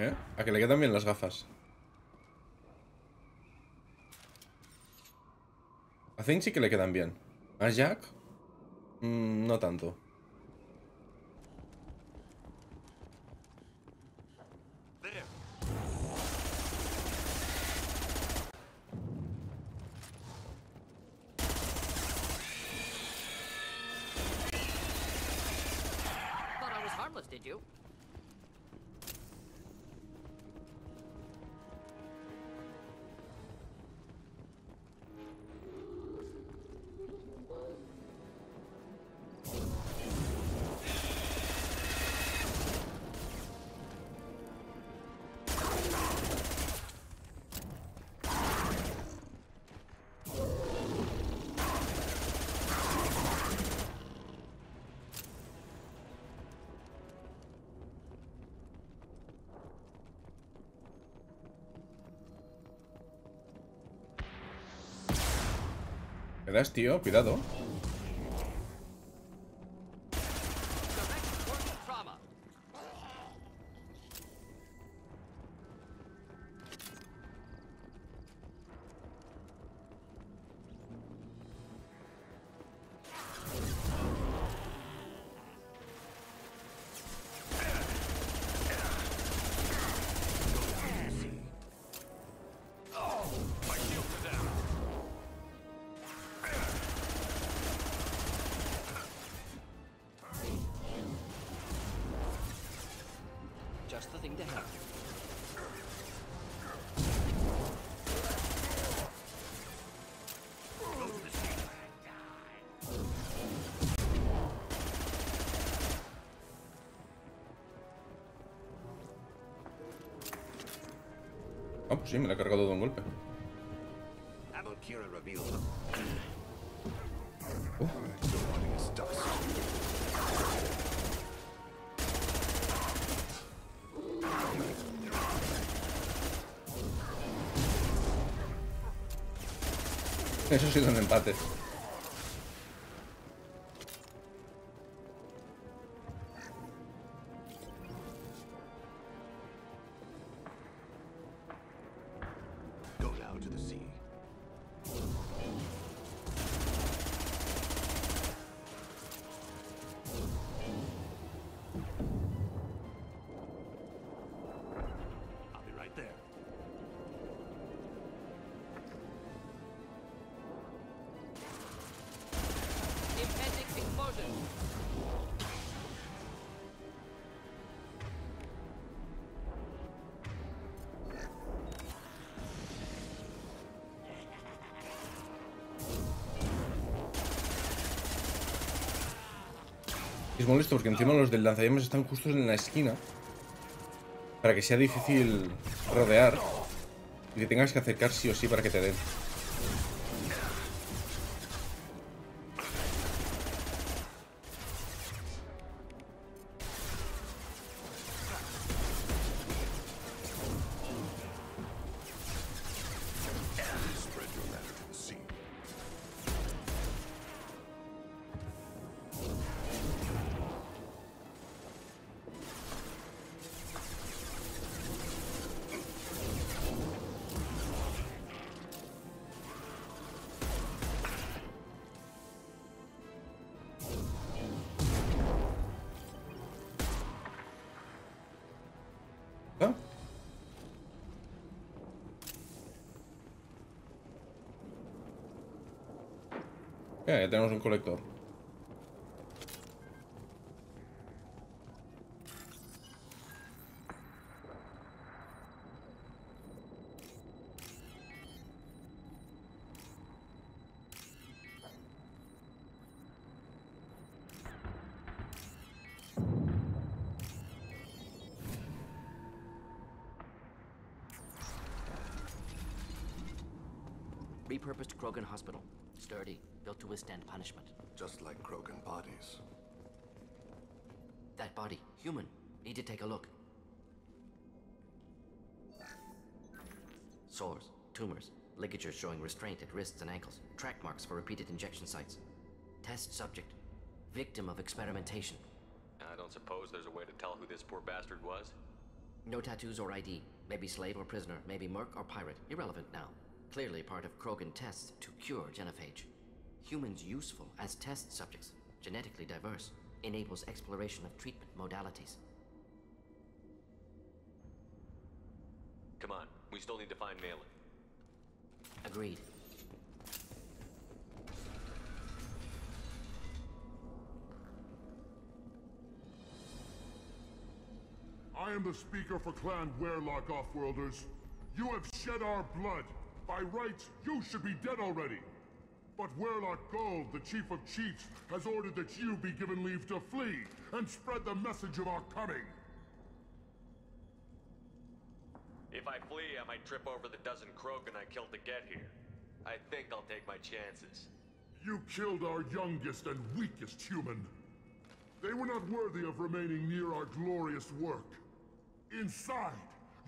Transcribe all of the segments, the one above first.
¿Eh? A que le quedan bien las gafas. A Zane sí que le quedan bien. ¿A Jack? Mm, no tanto. ¿Me das, tío? Cuidado Just the thing to the sea. Ah, pues sí, me la he cargado de un golpe. Eso ha sido un empate. Es molesto porque encima los del lanzallamas están justos en la esquina. Para que sea difícil rodear. Y que tengas que acercar sí o sí para que te den. Ya, tenemos un colector. Human. Need to take a look. Sores, tumors, ligatures showing restraint at wrists and ankles, track marks for repeated injection sites. Test subject, victim of experimentation. I don't suppose there's a way to tell who this poor bastard was? No tattoos or ID. Maybe slave or prisoner, maybe merc or pirate. Irrelevant now. Clearly part of Krogan tests to cure genophage. Humans useful as test subjects, genetically diverse, enables exploration of treatment modalities. Come on, we still need to find Maelon. Agreed. I am the speaker for Clan Weyrloc Offworlders. You have shed our blood. By rights, you should be dead already. But Weyrloc Guld, the Chief of Chiefs, has ordered that you be given leave to flee and spread the message of our coming. If I flee, I might trip over the dozen Krogan I killed to get here. I think I'll take my chances. You killed our youngest and weakest human. They were not worthy of remaining near our glorious work. Inside,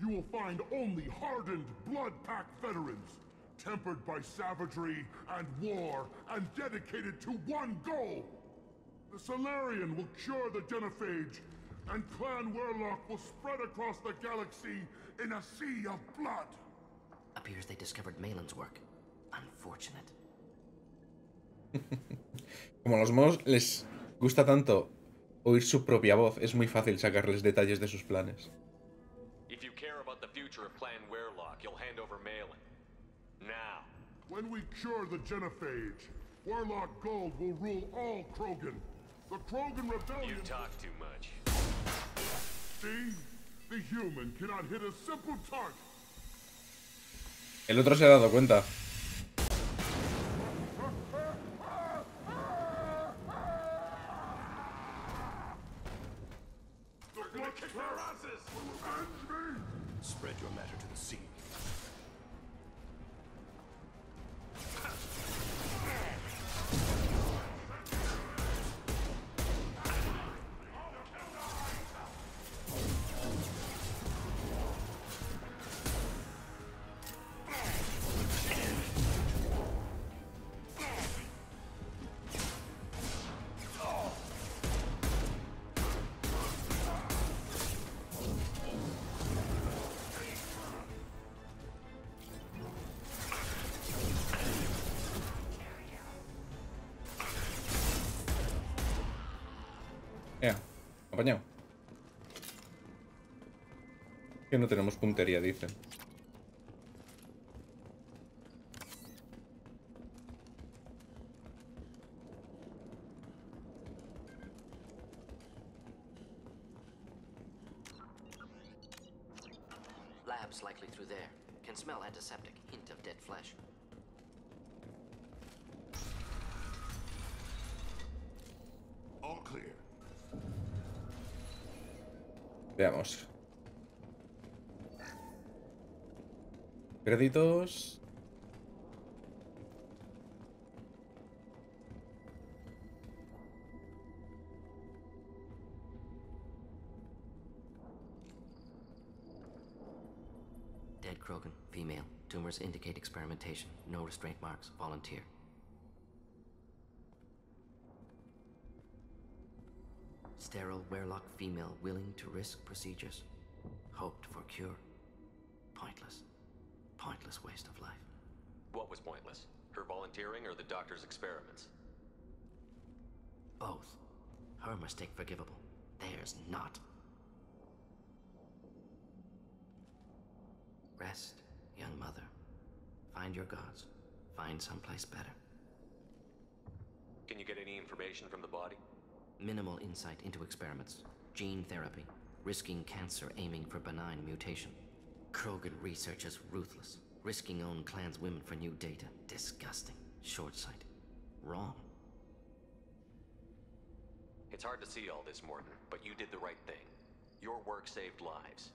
you will find only hardened, blood-packed veterans, tempered by savagery and war, and dedicated to one goal! The Salarian will cure the Genophage, and Clan Weyrloc will spread across the galaxy in a sea of blood! Appears they discovered Maelon's work. Unfortunate. Como a los monos les gusta tanto oír su propia voz, es muy fácil sacarles detalles de sus planes. If you care about the future of Clan Weyrloc, you'll hand over Maelon. Now. When we cure the Genophage, Weyrloc Guld will rule all Krogan. The Krogan Rebellion... You Rebellion... talk too much. See? The human cannot hit a simple target. El otro se ha dado cuenta. The blood kick their asses! Avenge me! Spread your matter to the sea. Ea, apañado. Que no tenemos puntería, dicen. Veamos. Créditos. Dead Krogan, female. Tumors indicate experimentation. No restraint marks. Volunteer. Sterile Weyrloc female willing to risk procedures. Hoped for cure. Pointless. Pointless waste of life. What was pointless? Her volunteering or the doctor's experiments? Both. Her mistake forgivable. Theirs not. Rest, young mother. Find your gods. Find someplace better. Can you get any information from the body? Minimal insight into experiments. Gene therapy. Risking cancer aiming for benign mutation. Krogan research is ruthless. Risking own clan's women for new data. Disgusting. Short-sighted. Wrong. It's hard to see all this, Mordin, but you did the right thing. Your work saved lives.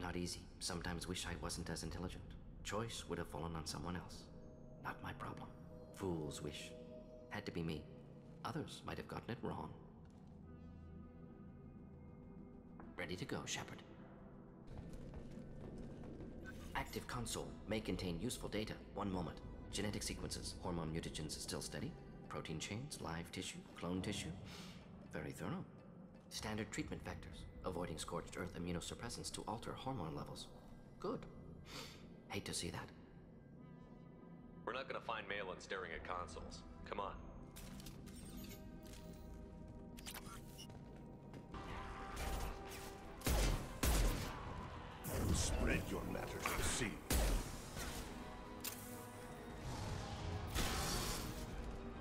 Not easy. Sometimes wish I wasn't as intelligent. Choice would have fallen on someone else. Not my problem. Fool's wish. Had to be me. Others might have gotten it wrong. Ready to go, Shepard. Active console may contain useful data. One moment. Genetic sequences, hormone mutagens still steady. Protein chains, live tissue, clone tissue. Very thorough. Standard treatment vectors, avoiding scorched earth immunosuppressants to alter hormone levels. Good. Hate to see that. We're not gonna find Maelon staring at consoles. Come on.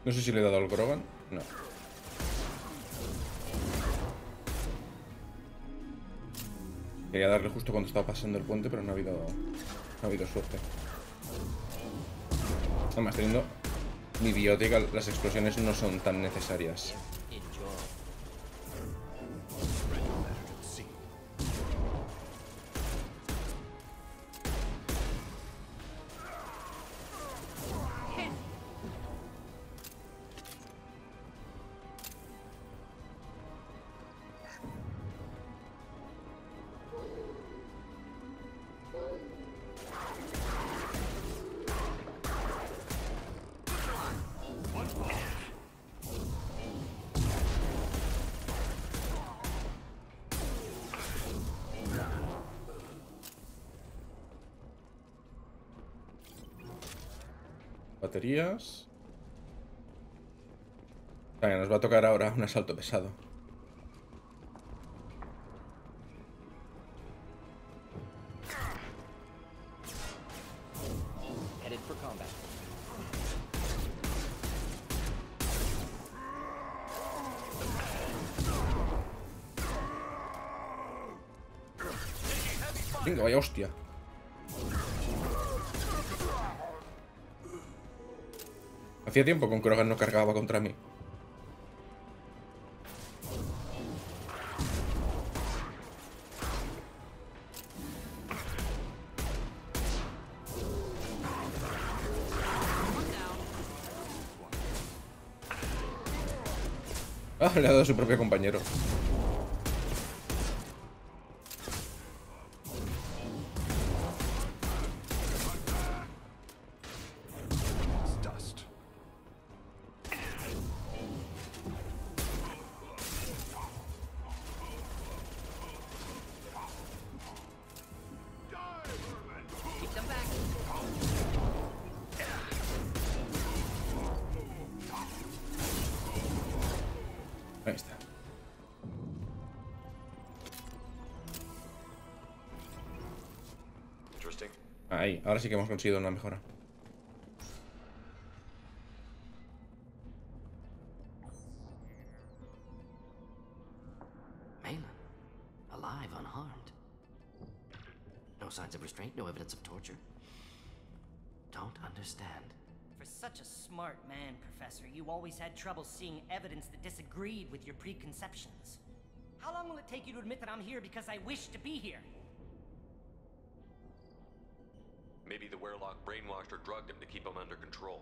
No sé si le he dado al Grogan. No. Quería darle justo cuando estaba pasando el puente, pero no ha habido, no ha habido suerte. Además, teniendo mi biótica, las explosiones no son tan necesarias. Baterías. Vale, nos va a tocar ahora un asalto pesado. Venga, vaya hostia. Hacía tiempo que Krogan no cargaba contra mí. Ah, le ha dado a su propio compañero. Interesting. Ahí, ahora sí que hemos conseguido una mejora. Maelon, alive, unharmed. No signs of restraint, no evidence of torture. Don't understand. For such a smart man, Professor, you always had trouble seeing evidence that disagreed with your preconceptions. How long will it take you to admit that I'm here because I wish to be here? Maybe the Weyrloc brainwashed or drugged him to keep him under control.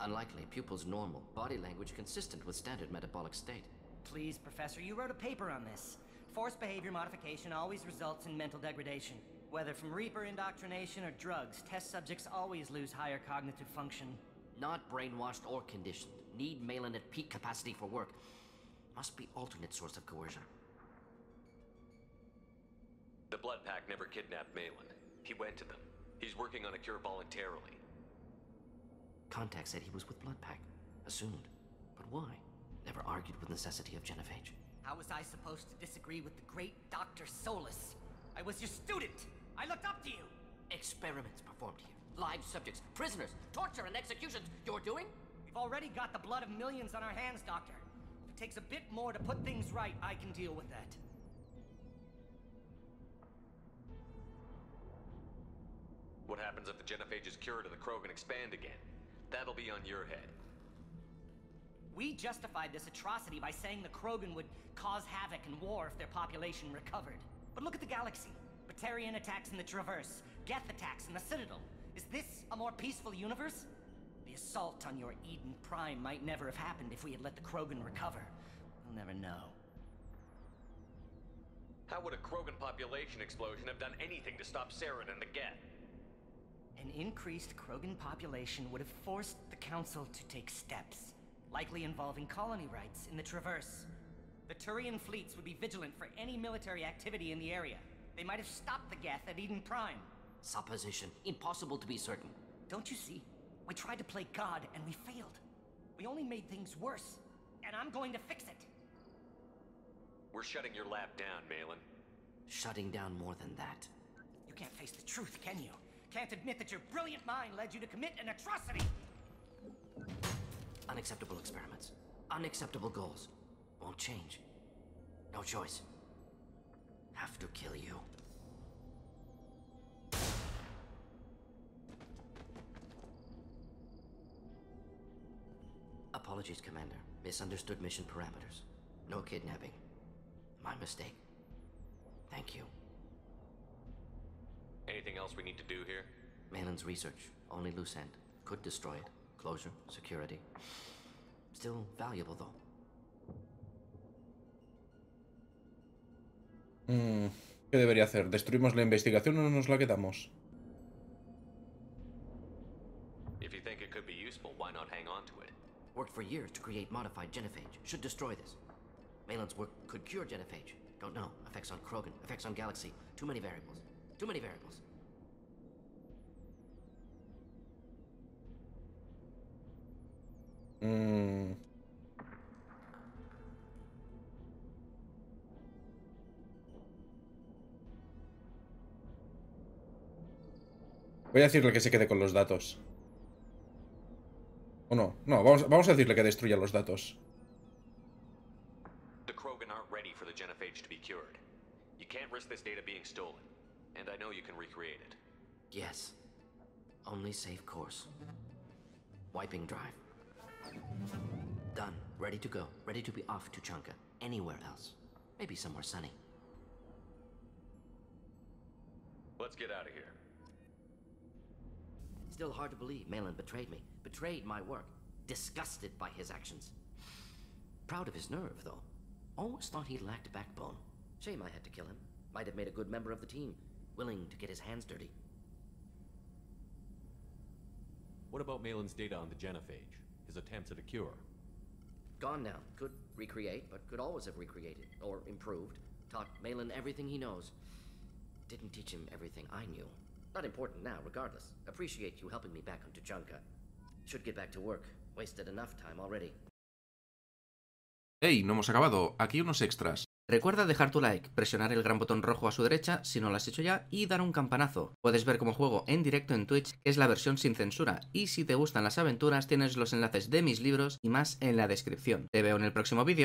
Unlikely, pupil's normal, body language consistent with standard metabolic state. Please, Professor, you wrote a paper on this. Forced behavior modification always results in mental degradation. Whether from Reaper indoctrination or drugs, test subjects always lose higher cognitive function. Not brainwashed or conditioned. Need Maelon at peak capacity for work. Must be alternate source of coercion. The Blood Pack never kidnapped Maelon. He went to them. He's working on a cure voluntarily. Contact said he was with Bloodpack. Assumed. But why? Never argued with necessity of genophage. How was I supposed to disagree with the great Dr. Solus? I was your student! I looked up to you! Experiments performed here. Live subjects, prisoners, torture and executions. You're doing? We've already got the blood of millions on our hands, Doctor. If it takes a bit more to put things right, I can deal with that. Happens if the Genophage is cured and the Krogan expand again? That'll be on your head. We justified this atrocity by saying the Krogan would cause havoc and war if their population recovered. But look at the galaxy. Batarian attacks in the Traverse, Geth attacks in the Citadel. Is this a more peaceful universe? The assault on your Eden Prime might never have happened if we had let the Krogan recover. We'll never know. How would a Krogan population explosion have done anything to stop Saren and the Geth? An increased Krogan population would have forced the Council to take steps, likely involving colony rights in the Traverse. The Turian fleets would be vigilant for any military activity in the area. They might have stopped the Geth at Eden Prime. Supposition. Impossible to be certain. Don't you see? We tried to play God and we failed. We only made things worse. And I'm going to fix it. We're shutting your lab down, Maelon. Shutting down more than that. You can't face the truth, can you? Can't admit that your brilliant mind led you to commit an atrocity. Unacceptable experiments. Unacceptable goals. Won't change. No choice. Have to kill you. Apologies, Commander. Misunderstood mission parameters. No kidnapping. My mistake. Thank you. Anything else we need to do here? Maelon's research. Only loose end. Could destroy it. Closure. Security. Still valuable, though. Mm, ¿Qué debería hacer? ¿Destruimos la investigación o nos la quedamos? If you think it could be useful, why not hang on to it? Worked for years to create modified genophage. Should destroy this. Maelon's work could cure genophage. Don't know. Effects on Krogan, effects on Galaxy. Too many variables. Too many variables. Mm. Voy a decirle que se quede con los datos. ¿O no? No, vamos, vamos a decirle que destruya los datos. The Krogan aren't ready for the genophage to be cured. You can't risk this data being stolen. And I know you can recreate it. Yes. Only safe course. Wiping drive. Done. Ready to go. Ready to be off Tuchanka. Anywhere else. Maybe somewhere sunny. Let's get out of here. Still hard to believe Maelon betrayed me. Betrayed my work. Disgusted by his actions. Proud of his nerve, though. Always thought he lacked backbone. Shame I had to kill him. Might have made a good member of the team. Willing to get his hands dirty. What about Maelon's data on the genophage? His attempts at a cure? Gone now. Could recreate, but could always have recreated. Or improved. Taught Maelon everything he knows. Didn't teach him everything I knew. Not important now, regardless. Appreciate you helping me back on Tuchanka. Should get back to work. Wasted enough time already. Hey, no hemos acabado. Aquí unos extras. Recuerda dejar tu like, presionar el gran botón rojo a su derecha si no lo has hecho ya y dar un campanazo. Puedes ver cómo juego en directo en Twitch, que es la versión sin censura, y si te gustan las aventuras tienes los enlaces de mis libros y más en la descripción. Te veo en el próximo vídeo.